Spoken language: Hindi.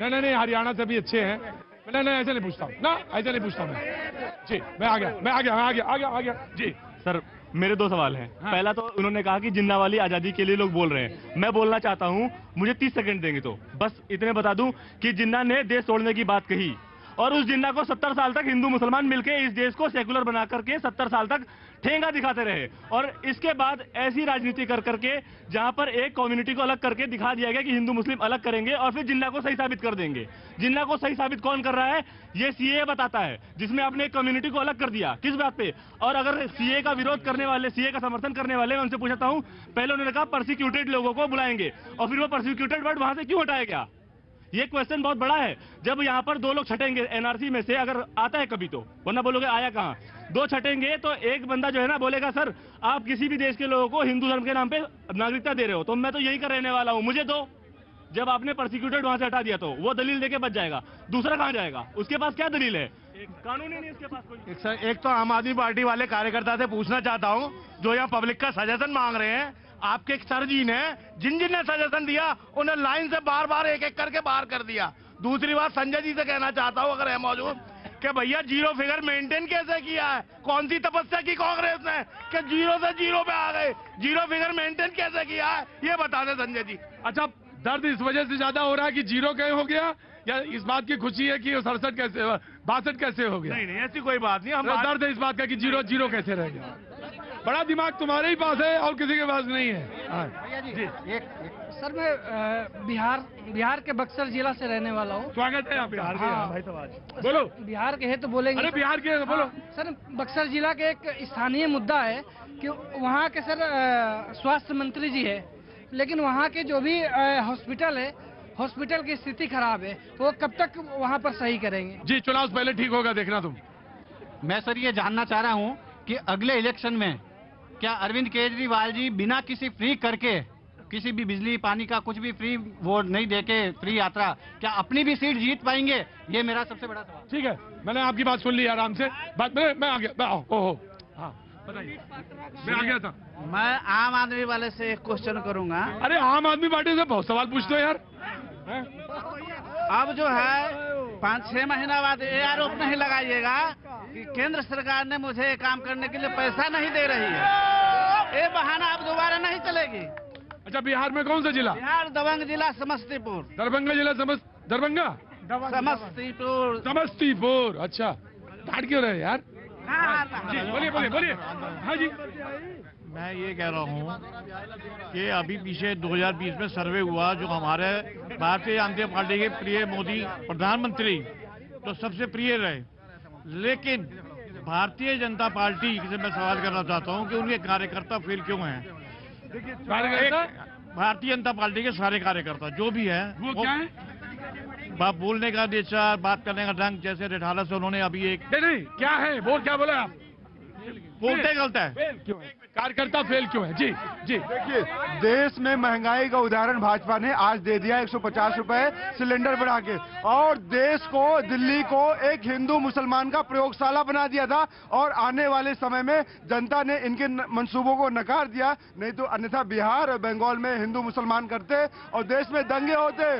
नहीं नहीं नहीं हरियाणा से भी अच्छे हैं। नहीं नहीं ऐसे नहीं पूछता हूँ। ना ऐसे नहीं पूछता मैं। जी मैं आ गया मैं आ गया मैं आ गया आ गया आ गया। जी। सर मेरे दो सवाल हैं। हाँ। पहला तो उन्होंने कहा कि जिन्ना वाली आज़ादी के लिए लोग बोल रहे हैं। मैं बोलना चाहता हूँ मुझे 30 सेकंड देंगे तो। बस इतने बता दूँ कि जिन्ना ने देश तोड़ने की बात कही और उस जिन्ना को 70 साल तक हिंदू मुसलमान मिलके इस देश को सेकुलर बना करके 70 साल तक ठेंगा दिखाते रहे। और इसके बाद ऐसी राजनीति कर करके, जहाँ पर एक कम्युनिटी को अलग करके दिखा दिया गया कि हिंदू मुस्लिम अलग करेंगे और फिर जिन्ना को सही साबित कर देंगे। जिन्ना को सही साबित कौन कर रहा है? ये सीए बताता है, जिसमें आपने एक कम्युनिटी को अलग कर दिया। किस बात पे? और अगर सीए का विरोध करने वाले सीए का समर्थन करने वाले, मैं उनसे पूछता हूँ, पहले उन्होंने कहा परसिक्यूटेड लोगों को बुलाएँगे। और फिर वो परसिक्यूटेड वर्ड वहाँ से क्यों हटाया गया? ये क्वेश्चन बहुत बड़ा है। जब यहाँ पर दो लोग छटेंगे एनआरसी में से अगर आता है कभी तो वरना बोलोगे आया कहाँ? दो छटेंगे तो एक बंदा जो है ना बोलेगा सर आप किसी भी देश के लोगों को हिंदू धर्म के नाम पे नागरिकता दे रहे हो तो मैं तो यही कर रहने वाला हूँ मुझे दो। जब आपने प्रोसिक्यूटेड वहाँ से हटा दिया तो वो दलील देके बच जाएगा। दूसरा कहाँ जाएगा? उसके पास क्या दलील है? कानून नहीं उसके पास कोई। एक, सर, एक तो आम आदमी पार्टी वाले कार्यकर्ता से पूछना चाहता हूँ जो यहाँ पब्लिक का सजेशन मांग रहे हैं आपके एक सर जी ने जिन जिन ने सजेशन दिया उन्हें लाइन से बार बार एक एक करके बाहर कर दिया। दूसरी बात संजय जी से कहना चाहता हूँ अगर है मौजूद कि भैया ज़ीरो फिगर मेंटेन कैसे किया है? कौन सी तपस्या की कांग्रेस ने? कि ज़ीरो से ज़ीरो पे आ गए। ज़ीरो फिगर मेंटेन कैसे किया है? ये बता दें संजय जी। अच्छा दर्द इस वजह से ज़्यादा हो रहा है कि ज़ीरो कहीं हो गया? या इस बात की खुशी है कि सड़सठ कैसे बासठ कैसे हो गया? नहीं नहीं ऐसी कोई बात नहीं हम तो दर्द है इस बात का कि ज़ीरो ज़ीरो कैसे रह गया? बड़ा दिमाग तुम्हारे ही पास है और किसी के पास नहीं है। हाँ। सर मैं बिहार बिहार के बक्सर जिला से रहने वाला हूँ। स्वागत है आप बिहार हाँ। भाई समाज बोलो। बिहार के है तो बोलेंगे। अरे बिहार के बोलो। हाँ, सर बक्सर जिला के एक स्थानीय मुद्दा है कि वहाँ के सर स्वास्थ्य मंत्री जी है। लेकिन वहाँ के जो भी हॉस्पिटल है हॉस्पिटल की स्थिति खराब है तो वो कब तक वहाँ पर सही करेंगे? जी चुनाव पहले ठीक होगा देखना तुम। मैं सर ये जानना चाह रहा हूँ कि अगले इलेक्शन में क्या अरविंद केजरीवाल जी बिना किसी फ्री करके किसी भी बिजली पानी का कुछ भी फ्री वो नहीं देके फ्री यात्रा क्या अपनी भी सीट जीत पाएँगे? ये मेरा सबसे बड़ा सवाल। ठीक है मैंने आपकी बात सुन ली आराम से। बात मैं मैं आ गया मैं आओ ओहो। हाँ बताइए। मैं आ गया था। मैं आम आदमी वाले से एक क्वेश्चन करूँगा। अरे आम आदमी पार्टी से बहुत सवाल पूछते हो यार। हैं? अब जो है पाँच छह महीना बाद ये आरोप नहीं लगाइएगा कि केंद्र सरकार ने मुझे काम करने के लिए पैसा नहीं दे रही है। ये बहाना अब दोबारा नहीं चलेगी। अच्छा बिहार में कौन सा जिला? बिहार दबंग जिला समस्तीपुर। दरभंगा जिला समझ दरभंगा? समस्तीपुर। समस्तीपुर अच्छा। डांट क्यों रहे यार? हाँ, जी बोलिए बोलिए बोलिए। हाँ जी। मैं ये कह रहा हूँ कि अभी पीछे 2020 में सर्वे हुआ जो हमारे भारतीय जनता पार्टी के प्रिय मोदी प्रधानमंत्री तो सबसे प्रिय रहे। लेकिन भारतीय जनता पार्टी से मैं सवाल करना चाहता हूँ कि उनके कार्यकर्ता फेल क्यों हैं? कार्यकर्ता? भारतीय जनता पार्टी के सारे कार्यकर्ता जो भी है वो क्या है? बात बोलने का नेचर बात करने का ढंग जैसे रेठाला से उन्होंने अभी एक नहीं नहीं क्या है? बोल क्या बोला आप? बोलते गलत है। फेल। क्यों है? कार्यकर्ता फेल क्यों है? जी जी। देखिए देश में महँगाई का उदाहरण भाजपा ने आज दे दिया 150 रुपए सिलेंडर बढ़ा के। और देश को दिल्ली को एक हिंदू मुसलमान का प्रयोगशाला बना दिया था और आने वाले समय में जनता ने इनके मंसूबों को नकार दिया। नहीं तो अन्यथा बिहार और बंगाल में हिंदू मुसलमान करते और देश में दंगे होते।